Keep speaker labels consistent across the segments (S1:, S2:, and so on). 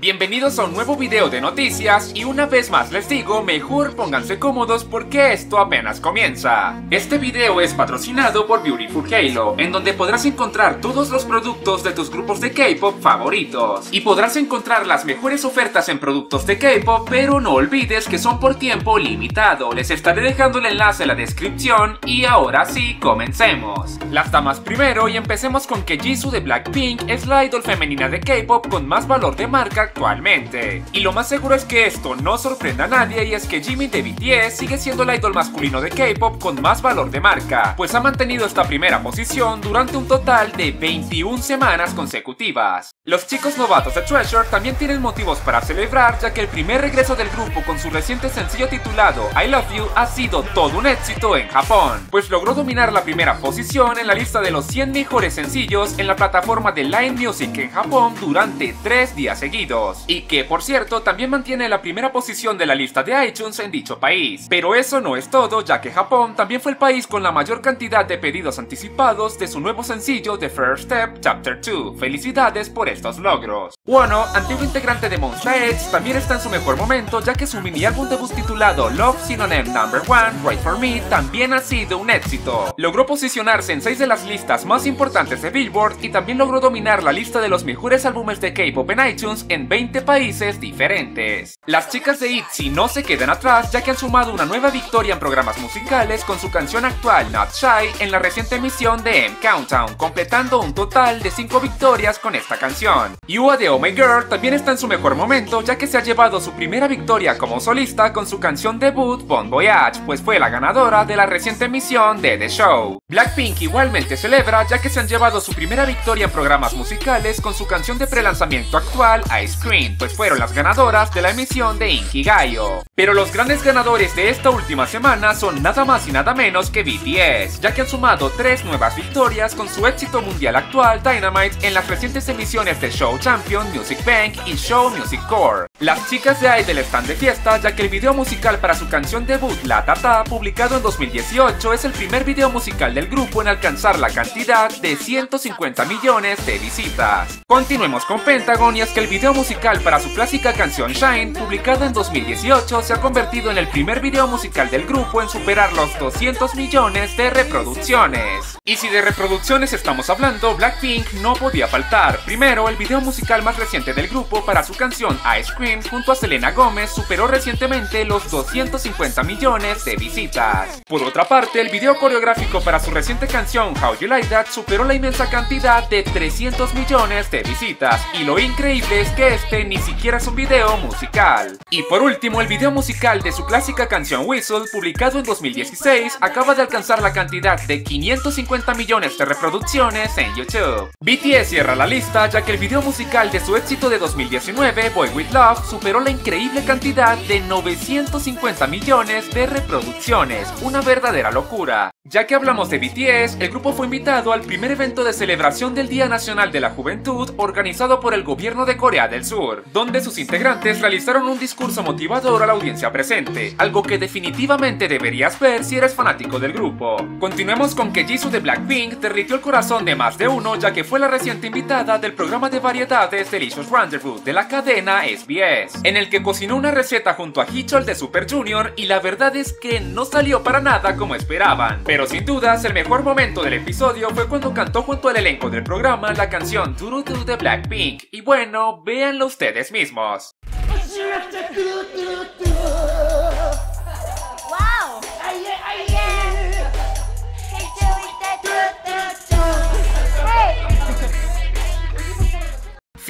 S1: Bienvenidos a un nuevo video de noticias y una vez más les digo, mejor pónganse cómodos porque esto apenas comienza. Este video es patrocinado por Beautiful Halo, en donde podrás encontrar todos los productos de tus grupos de K-pop favoritos. Y podrás encontrar las mejores ofertas en productos de K-pop, pero no olvides que son por tiempo limitado. Les estaré dejando el enlace en la descripción y ahora sí, comencemos. Las damas primero y empecemos con que Jisoo de Blackpink es la idol femenina de K-pop con más valor de marca actualmente. Y lo más seguro es que esto no sorprenda a nadie y es que Jimin de BTS sigue siendo el idol masculino de K-pop con más valor de marca, pues ha mantenido esta primera posición durante un total de 21 semanas consecutivas. Los chicos novatos de Treasure también tienen motivos para celebrar ya que el primer regreso del grupo con su reciente sencillo titulado I Love You ha sido todo un éxito en Japón, pues logró dominar la primera posición en la lista de los 100 mejores sencillos en la plataforma de Line Music en Japón durante 3 días seguidos y que por cierto también mantiene la primera posición de la lista de iTunes en dicho país. Pero eso no es todo, ya que Japón también fue el país con la mayor cantidad de pedidos anticipados de su nuevo sencillo The First Step Chapter 2. Felicidades por estos logros. Wano, antiguo integrante de Monsta X, también está en su mejor momento ya que su mini álbum debut titulado Love Synonym Number 1, Right For Me, también ha sido un éxito. Logró posicionarse en 6 de las listas más importantes de Billboard y también logró dominar la lista de los mejores álbumes de K-pop en iTunes en 20 países diferentes. Las chicas de ITZY no se quedan atrás ya que han sumado una nueva victoria en programas musicales con su canción actual Not Shy en la reciente emisión de M Countdown, completando un total de 5 victorias con esta canción. Yua de Oh My Girl también está en su mejor momento ya que se ha llevado su primera victoria como solista con su canción debut Bon Voyage, pues fue la ganadora de la reciente emisión de The Show. Blackpink igualmente celebra ya que se han llevado su primera victoria en programas musicales con su canción de prelanzamiento actual Ice Screen, pues fueron las ganadoras de la emisión de Inkigayo. Pero los grandes ganadores de esta última semana son nada más y nada menos que BTS, ya que han sumado tres nuevas victorias con su éxito mundial actual Dynamite en las recientes emisiones de Show Champion, Music Bank y Show Music Core. Las chicas de Idol están de fiesta ya que el video musical para su canción debut La Tata, publicado en 2018, es el primer video musical del grupo en alcanzar la cantidad de 150 millones de visitas. Continuemos con Pentagon y es que el video musical para su clásica canción Shine, publicada en 2018, se ha convertido en el primer video musical del grupo en superar los 200 millones de reproducciones. Y si de reproducciones estamos hablando, Blackpink no podía faltar. Primero, el video musical más reciente del grupo para su canción Ice Cream junto a Selena Gomez superó recientemente los 250 millones de visitas. Por otra parte, el video coreográfico para su reciente canción How You Like That superó la inmensa cantidad de 300 millones de visitas. Y lo increíble es que este ni siquiera es un video musical. Y por último, el video musical de su clásica canción Whistle, publicado en 2016, acaba de alcanzar la cantidad de 550 millones de reproducciones en YouTube. BTS cierra la lista ya que el video musical de su éxito de 2019, Boy With Love, superó la increíble cantidad de 950 millones de reproducciones, una verdadera locura. Ya que hablamos de BTS, el grupo fue invitado al primer evento de celebración del Día Nacional de la Juventud organizado por el gobierno de Corea del Sur, donde sus integrantes realizaron un discurso motivador a la audiencia presente, algo que definitivamente deberías ver si eres fanático del grupo. Continuemos con que Jisoo de Blackpink derritió el corazón de más de uno ya que fue la reciente invitada del programa de variedades Delicious Rendezvous de la cadena SBS, en el que cocinó una receta junto a Hichol de Super Junior y la verdad es que no salió para nada como esperaban. Pero sin dudas, el mejor momento del episodio fue cuando cantó junto al elenco del programa la canción Duru de Blackpink. Y bueno, véanlo ustedes mismos.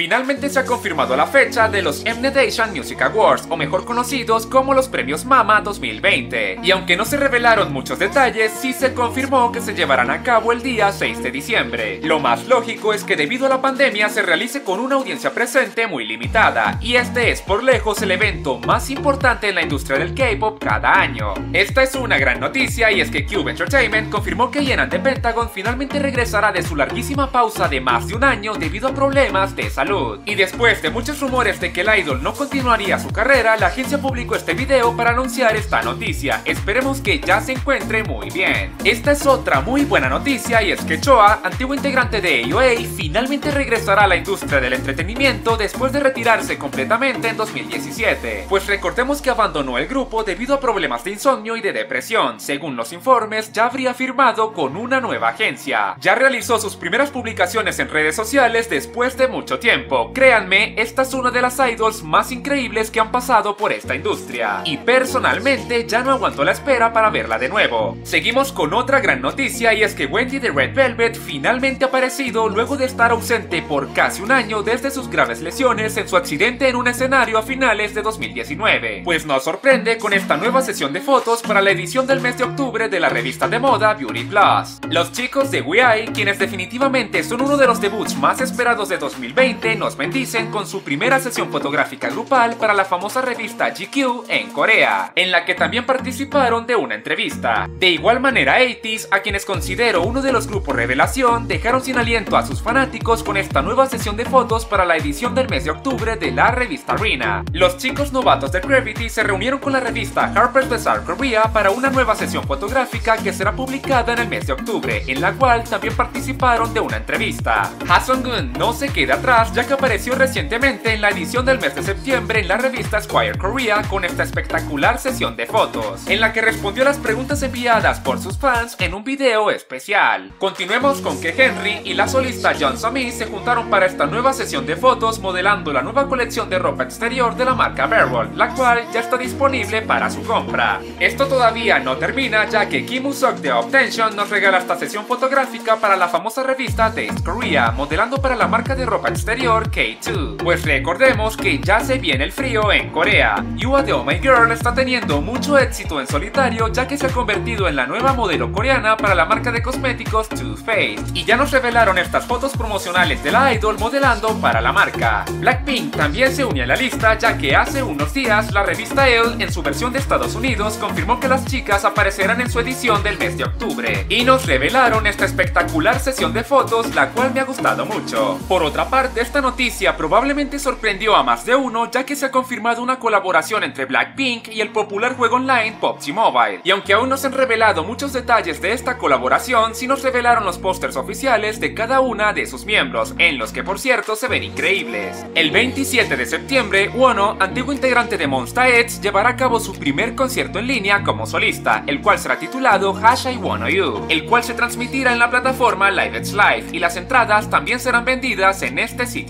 S1: Finalmente se ha confirmado la fecha de los Mnet Music Awards, o mejor conocidos como los Premios Mama 2020. Y aunque no se revelaron muchos detalles, sí se confirmó que se llevarán a cabo el día 6 de diciembre. Lo más lógico es que debido a la pandemia se realice con una audiencia presente muy limitada, y este es por lejos el evento más importante en la industria del K-pop cada año. Esta es una gran noticia y es que Cube Entertainment confirmó que Yenan de Pentagon finalmente regresará de su larguísima pausa de más de un año debido a problemas de salud Y después de muchos rumores de que el idol no continuaría su carrera, la agencia publicó este video para anunciar esta noticia. Esperemos que ya se encuentre muy bien. Esta es otra muy buena noticia y es que Choa, antiguo integrante de AOA, finalmente regresará a la industria del entretenimiento después de retirarse completamente en 2017. Pues recordemos que abandonó el grupo debido a problemas de insomnio y de depresión. Según los informes, ya habría firmado con una nueva agencia. Ya realizó sus primeras publicaciones en redes sociales después de mucho tiempo. Créanme, esta es una de las idols más increíbles que han pasado por esta industria. Y personalmente ya no aguanto la espera para verla de nuevo. Seguimos con otra gran noticia y es que Wendy de Red Velvet finalmente ha aparecido luego de estar ausente por casi un año desde sus graves lesiones en su accidente en un escenario a finales de 2019. Pues nos sorprende con esta nueva sesión de fotos para la edición del mes de octubre de la revista de moda Beauty Plus. Los chicos de WeEye, quienes definitivamente son uno de los debuts más esperados de 2020, nos bendicen con su primera sesión fotográfica grupal para la famosa revista GQ en Corea, en la que también participaron de una entrevista. De igual manera, 80s, a quienes considero uno de los grupos revelación, dejaron sin aliento a sus fanáticos con esta nueva sesión de fotos para la edición del mes de octubre de la revista Arena. Los chicos novatos de Gravity se reunieron con la revista Harper's Bazaar Korea para una nueva sesión fotográfica que será publicada en el mes de octubre, en la cual también participaron de una entrevista. Ha Sung-gun no se queda atrás ya que apareció recientemente en la edición del mes de septiembre en la revista Squire Korea con esta espectacular sesión de fotos, en la que respondió a las preguntas enviadas por sus fans en un video especial. Continuemos con que Henry y la solista John Somi se juntaron para esta nueva sesión de fotos modelando la nueva colección de ropa exterior de la marca Bearwall, la cual ya está disponible para su compra. Esto todavía no termina ya que Kim Usok de Obtention nos regala esta sesión fotográfica para la famosa revista Taste Korea, modelando para la marca de ropa exterior K2. Pues recordemos que ya se viene el frío en Corea. Yua de Oh My Girl está teniendo mucho éxito en solitario ya que se ha convertido en la nueva modelo coreana para la marca de cosméticos Too Faced. Y ya nos revelaron estas fotos promocionales de la idol modelando para la marca. Blackpink también se une a la lista ya que hace unos días la revista Elle en su versión de Estados Unidos confirmó que las chicas aparecerán en su edición del mes de octubre. Y nos revelaron esta espectacular sesión de fotos la cual me ha gustado mucho. Por otra parte, esta noticia probablemente sorprendió a más de uno ya que se ha confirmado una colaboración entre Blackpink y el popular juego online PUBG Mobile. Y aunque aún no se han revelado muchos detalles de esta colaboración, sí nos revelaron los pósters oficiales de cada una de sus miembros, en los que por cierto se ven increíbles. El 27 de septiembre, Wono, antiguo integrante de Monsta X, llevará a cabo su primer concierto en línea como solista, el cual será titulado Hash I You, el cual se transmitirá en la plataforma Live It's Live, y las entradas también serán vendidas en este sitio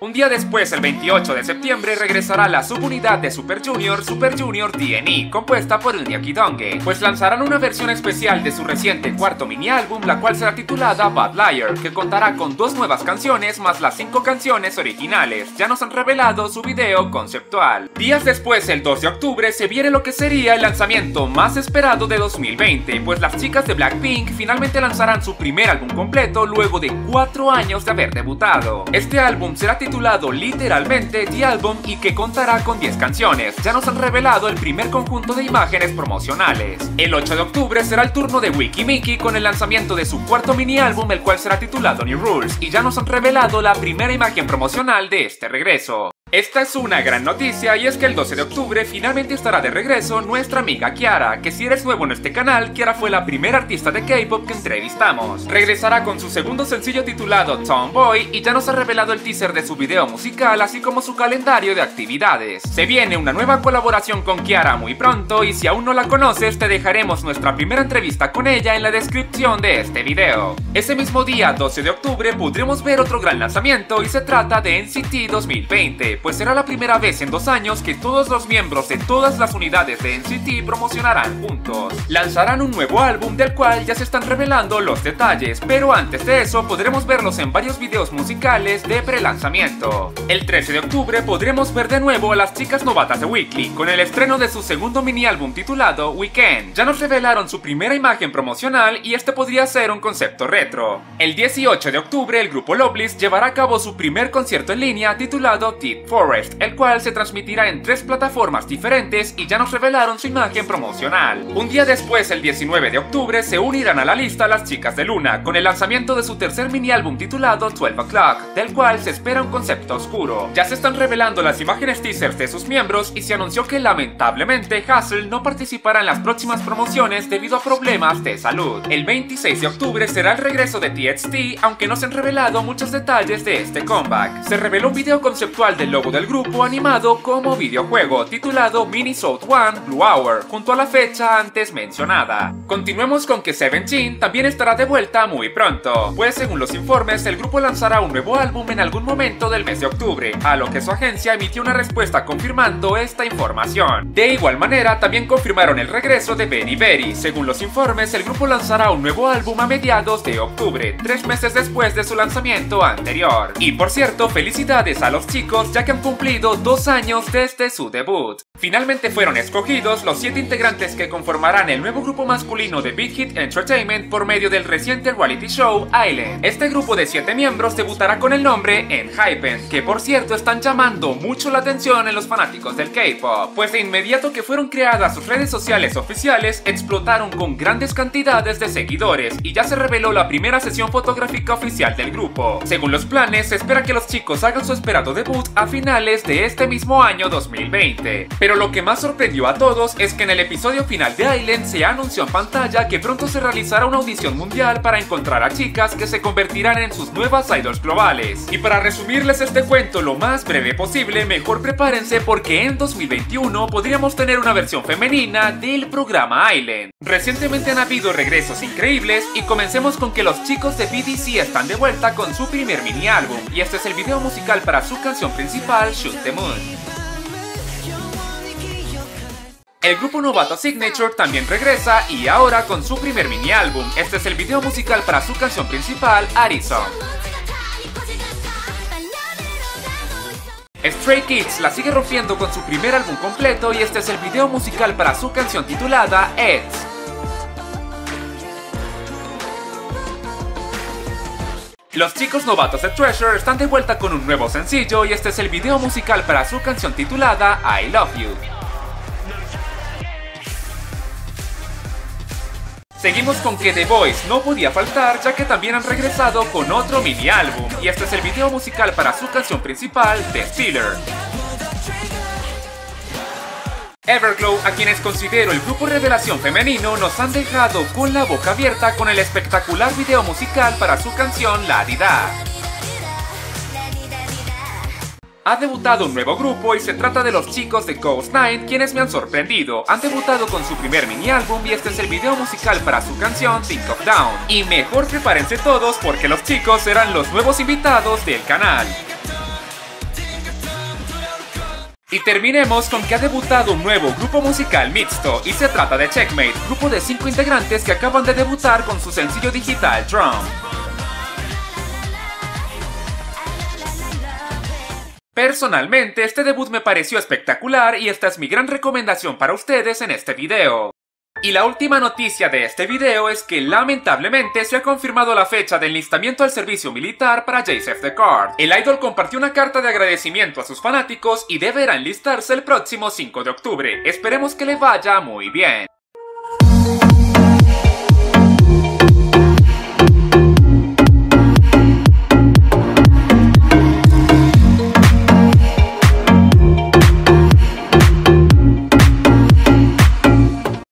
S1: Un día después, el 28 de septiembre, regresará la subunidad de Super Junior, Super Junior DNE, compuesta por el Donge, pues lanzarán una versión especial de su reciente cuarto mini álbum, la cual será titulada Bad Liar, que contará con dos nuevas canciones más las cinco canciones originales. Ya nos han revelado su video conceptual. Días después, el 2 de octubre, se viene lo que sería el lanzamiento más esperado de 2020, pues las chicas de Blackpink finalmente lanzarán su primer álbum completo luego de cuatro años de haber debutado. Este álbum será titulado literalmente The Album y que contará con 10 canciones. Ya nos han revelado el primer conjunto de imágenes promocionales. El 8 de octubre será el turno de Wiki Mickey con el lanzamiento de su cuarto mini álbum, el cual será titulado New Rules, y ya nos han revelado la primera imagen promocional de este regreso. Esta es una gran noticia y es que el 12 de octubre finalmente estará de regreso nuestra amiga Kiara, que si eres nuevo en este canal, Kiara fue la primera artista de K-pop que entrevistamos. Regresará con su segundo sencillo titulado Tomboy y ya nos ha revelado el teaser de su video musical así como su calendario de actividades. Se viene una nueva colaboración con Kiara muy pronto y si aún no la conoces te dejaremos nuestra primera entrevista con ella en la descripción de este video. Ese mismo día, 12 de octubre, podremos ver otro gran lanzamiento y se trata de NCT 2020 pues será la primera vez en dos años que todos los miembros de todas las unidades de NCT promocionarán juntos. Lanzarán un nuevo álbum del cual ya se están revelando los detalles, pero antes de eso podremos verlos en varios videos musicales de pre-lanzamiento. El 13 de octubre podremos ver de nuevo a las chicas novatas de Weekly con el estreno de su segundo mini álbum titulado Weekend. Ya nos revelaron su primera imagen promocional y este podría ser un concepto retro. El 18 de octubre el grupo Loveless llevará a cabo su primer concierto en línea titulado Tip Forest, el cual se transmitirá en tres plataformas diferentes y ya nos revelaron su imagen promocional. Un día después, el 19 de octubre, se unirán a la lista las chicas de Luna, con el lanzamiento de su tercer mini álbum titulado 12 O'Clock, del cual se espera un concepto oscuro. Ya se están revelando las imágenes teasers de sus miembros y se anunció que lamentablemente Hassel no participará en las próximas promociones debido a problemas de salud. El 26 de octubre será el regreso de TXT, aunque no se han revelado muchos detalles de este comeback. Se reveló un video conceptual del logo del grupo animado como videojuego, titulado Minnesota One Blue Hour, junto a la fecha antes mencionada. Continuemos con que Seventeen también estará de vuelta muy pronto, pues según los informes el grupo lanzará un nuevo álbum en algún momento del mes de octubre, a lo que su agencia emitió una respuesta confirmando esta información. De igual manera, también confirmaron el regreso de Benny Berry. Según los informes, el grupo lanzará un nuevo álbum a mediados de octubre, tres meses después de su lanzamiento anterior. Y por cierto, felicidades a los chicos ya que han cumplido dos años desde su debut. Finalmente fueron escogidos los siete integrantes que conformarán el nuevo grupo masculino de Big Hit Entertainment por medio del reciente reality show Island. Este grupo de siete miembros debutará con el nombre Enhypen, que por cierto están llamando mucho la atención en los fanáticos del K-pop, pues de inmediato que fueron creadas sus redes sociales oficiales explotaron con grandes cantidades de seguidores y ya se reveló la primera sesión fotográfica oficial del grupo. Según los planes, se espera que los chicos hagan su esperado debut a finales de este mismo año 2020. Pero lo que más sorprendió a todos es que en el episodio final de Island se anunció en pantalla que pronto se realizará una audición mundial para encontrar a chicas que se convertirán en sus nuevas idols globales. Y para resumirles este cuento lo más breve posible, mejor prepárense porque en 2021 podríamos tener una versión femenina del programa Island. Recientemente han habido regresos increíbles y comencemos con que los chicos de BDC están de vuelta con su primer mini álbum y este es el video musical para su canción principal Shoot the Moon. El grupo novato Signature también regresa y ahora con su primer mini álbum. Este es el video musical para su canción principal, Arizona. Stray Kids la sigue rompiendo con su primer álbum completo y este es el video musical para su canción titulada Eds. Los chicos novatos de Treasure están de vuelta con un nuevo sencillo y este es el video musical para su canción titulada I Love You. Seguimos con que The Voice no podía faltar ya que también han regresado con otro mini álbum y este es el video musical para su canción principal, The Stealer. Everglow, a quienes considero el grupo revelación femenino, nos han dejado con la boca abierta con el espectacular video musical para su canción La Dida. Ha debutado un nuevo grupo y se trata de los chicos de Ghost Night quienes me han sorprendido. Han debutado con su primer mini álbum y este es el video musical para su canción Think of Down. Y mejor prepárense todos porque los chicos serán los nuevos invitados del canal. Y terminemos con que ha debutado un nuevo grupo musical mixto y se trata de Checkmate, grupo de 5 integrantes que acaban de debutar con su sencillo digital Drum. Personalmente, este debut me pareció espectacular y esta es mi gran recomendación para ustedes en este video. Y la última noticia de este video es que lamentablemente se ha confirmado la fecha de enlistamiento al servicio militar para Joseph the Card. El idol compartió una carta de agradecimiento a sus fanáticos y deberá enlistarse el próximo 5 de octubre. Esperemos que le vaya muy bien.